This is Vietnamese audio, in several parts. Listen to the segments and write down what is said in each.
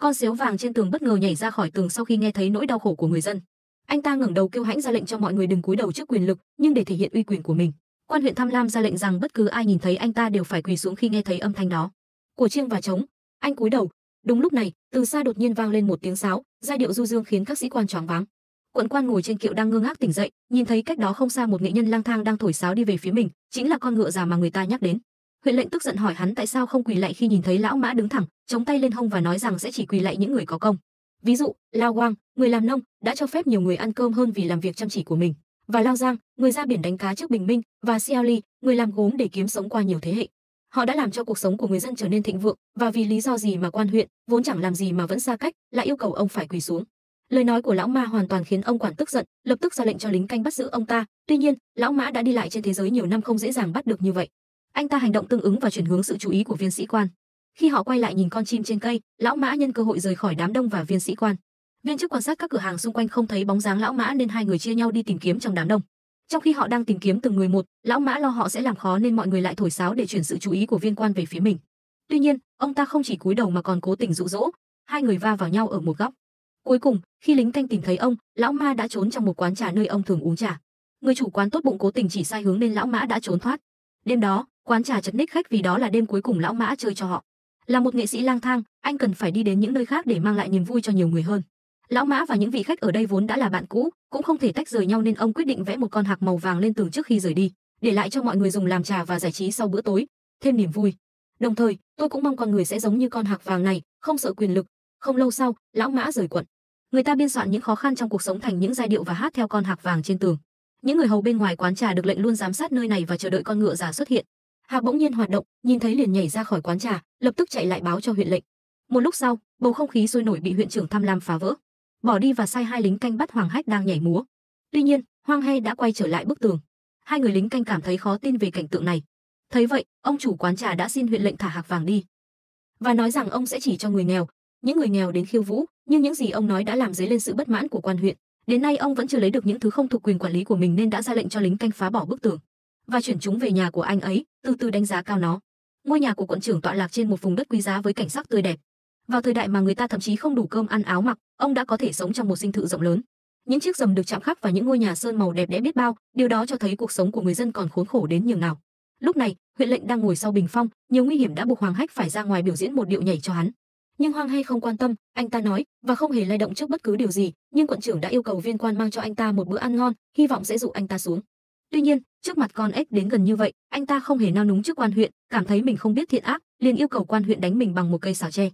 Con xếu vàng trên tường bất ngờ nhảy ra khỏi tường sau khi nghe thấy nỗi đau khổ của người dân. Anh ta ngẩng đầu kêu hãnh ra lệnh cho mọi người đừng cúi đầu trước quyền lực, nhưng để thể hiện uy quyền của mình, quan huyện Tham Lam ra lệnh rằng bất cứ ai nhìn thấy anh ta đều phải quỳ xuống khi nghe thấy âm thanh đó. Của chiêng và trống, anh cúi đầu. Đúng lúc này, từ xa đột nhiên vang lên một tiếng sáo, giai điệu du dương khiến các sĩ quan choáng váng. Quận quan ngồi trên kiệu đang ngơ ngác tỉnh dậy, nhìn thấy cách đó không xa một nghệ nhân lang thang đang thổi sáo đi về phía mình, chính là con ngựa già mà người ta nhắc đến. Huyện lệnh tức giận hỏi hắn tại sao không quỳ lạy khi nhìn thấy lão mã đứng thẳng, chống tay lên hông và nói rằng sẽ chỉ quỳ lạy những người có công. Ví dụ, Lao Quang, người làm nông, đã cho phép nhiều người ăn cơm hơn vì làm việc chăm chỉ của mình, và Lao Giang, người ra biển đánh cá trước bình minh, và Xiao Li, người làm gốm để kiếm sống qua nhiều thế hệ. Họ đã làm cho cuộc sống của người dân trở nên thịnh vượng, và vì lý do gì mà quan huyện, vốn chẳng làm gì mà vẫn xa cách, lại yêu cầu ông phải quỳ xuống. Lời nói của lão ma hoàn toàn khiến ông quản tức giận, lập tức ra lệnh cho lính canh bắt giữ ông ta. Tuy nhiên, lão mã đã đi lại trên thế giới nhiều năm không dễ dàng bắt được như vậy. Anh ta hành động tương ứng và chuyển hướng sự chú ý của viên sĩ quan. Khi họ quay lại nhìn con chim trên cây, lão mã nhân cơ hội rời khỏi đám đông và viên sĩ quan. Viên chức quan sát các cửa hàng xung quanh không thấy bóng dáng lão mã nên hai người chia nhau đi tìm kiếm trong đám đông. Trong khi họ đang tìm kiếm từng người một, lão mã lo họ sẽ làm khó nên mọi người lại thổi sáo để chuyển sự chú ý của viên quan về phía mình. Tuy nhiên, ông ta không chỉ cúi đầu mà còn cố tình dụ dỗ, hai người va vào nhau ở một góc. Cuối cùng, khi lính canh tìm thấy ông, lão ma đã trốn trong một quán trà nơi ông thường uống trà. Người chủ quán tốt bụng cố tình chỉ sai hướng nên lão mã đã trốn thoát. Đêm đó, quán trà chật ních khách vì đó là đêm cuối cùng lão mã chơi cho họ. Là một nghệ sĩ lang thang, anh cần phải đi đến những nơi khác để mang lại niềm vui cho nhiều người hơn. Lão mã và những vị khách ở đây vốn đã là bạn cũ, cũng không thể tách rời nhau nên ông quyết định vẽ một con hạc màu vàng lên tường trước khi rời đi, để lại cho mọi người dùng làm trà và giải trí sau bữa tối, thêm niềm vui. Đồng thời, tôi cũng mong con người sẽ giống như con hạc vàng này, không sợ quyền lực. Không lâu sau, lão mã rời quận. Người ta biên soạn những khó khăn trong cuộc sống thành những giai điệu và hát theo con hạc vàng trên tường. Những người hầu bên ngoài quán trà được lệnh luôn giám sát nơi này và chờ đợi con ngựa già xuất hiện. Hạc bỗng nhiên hoạt động, nhìn thấy liền nhảy ra khỏi quán trà, lập tức chạy lại báo cho huyện lệnh. Một lúc sau, bầu không khí sôi nổi bị huyện trưởng tham lam phá vỡ. Bỏ đi và sai hai lính canh bắt Hoàng Hách đang nhảy múa. Tuy nhiên, Hoang He đã quay trở lại bức tường. Hai người lính canh cảm thấy khó tin về cảnh tượng này. Thấy vậy, ông chủ quán trà đã xin huyện lệnh thả Hạc vàng đi và nói rằng ông sẽ chỉ cho người nghèo, những người nghèo đến khiêu vũ, nhưng những gì ông nói đã làm dấy lên sự bất mãn của quan huyện. Đến nay ông vẫn chưa lấy được những thứ không thuộc quyền quản lý của mình nên đã ra lệnh cho lính canh phá bỏ bức tường và chuyển chúng về nhà của anh ấy, từ từ đánh giá cao nó. Ngôi nhà của quận trưởng tọa lạc trên một vùng đất quý giá với cảnh sắc tươi đẹp. Vào thời đại mà người ta thậm chí không đủ cơm ăn áo mặc, ông đã có thể sống trong một sinh thự rộng lớn. Những chiếc rầm được chạm khắc và những ngôi nhà sơn màu đẹp đẽ biết bao, điều đó cho thấy cuộc sống của người dân còn khốn khổ đến nhường nào. Lúc này, huyện lệnh đang ngồi sau bình phong, nhiều nguy hiểm đã buộc Hoàng Hách phải ra ngoài biểu diễn một điệu nhảy cho hắn nhưng Hoàng hay không quan tâm, anh ta nói và không hề lay động trước bất cứ điều gì, nhưng quận trưởng đã yêu cầu viên quan mang cho anh ta một bữa ăn ngon, hy vọng sẽ dụ anh ta xuống. Tuy nhiên, trước mặt con ếch đến gần như vậy, anh ta không hề nao núng trước quan huyện, cảm thấy mình không biết thiện ác, liền yêu cầu quan huyện đánh mình bằng một cây xào tre.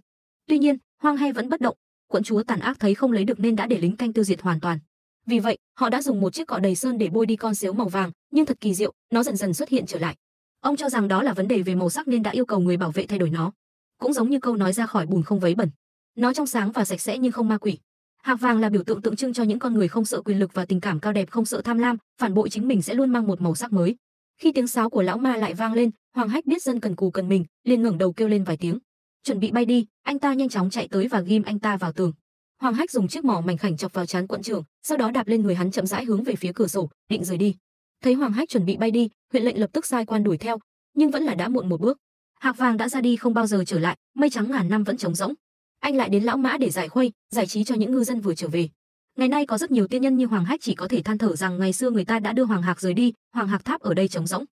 Tuy nhiên, Hoang he vẫn bất động, quận chúa tàn ác thấy không lấy được nên đã để lính canh tiêu diệt hoàn toàn. Vì vậy, họ đã dùng một chiếc cọ đầy sơn để bôi đi con xếu màu vàng, nhưng thật kỳ diệu, nó dần dần xuất hiện trở lại. Ông cho rằng đó là vấn đề về màu sắc nên đã yêu cầu người bảo vệ thay đổi nó cũng giống như câu nói ra khỏi bùn không vấy bẩn. Nó trong sáng và sạch sẽ nhưng không ma quỷ. Hạc vàng là biểu tượng tượng trưng cho những con người không sợ quyền lực và tình cảm cao đẹp không sợ tham lam, phản bội chính mình sẽ luôn mang một màu sắc mới. Khi tiếng sáo của lão ma lại vang lên, Hoàng Hách biết dân cần cù cần mình, liền ngẩng đầu kêu lên vài tiếng. Chuẩn bị bay đi, anh ta nhanh chóng chạy tới và ghim anh ta vào tường. Hoàng Hách dùng chiếc mỏ mảnh khảnh chọc vào trán quận trưởng, sau đó đạp lên người hắn chậm rãi hướng về phía cửa sổ, định rời đi. Thấy Hoàng Hách chuẩn bị bay đi, huyện lệnh lập tức sai quan đuổi theo, nhưng vẫn là đã muộn một bước. Hạc vàng đã ra đi không bao giờ trở lại, mây trắng ngàn năm vẫn trống rỗng. Anh lại đến lão mã để giải khuây, giải trí cho những ngư dân vừa trở về. Ngày nay có rất nhiều tiên nhân như Hoàng Hách chỉ có thể than thở rằng ngày xưa người ta đã đưa Hoàng Hạc rời đi, Hoàng Hạc tháp ở đây trống rỗng.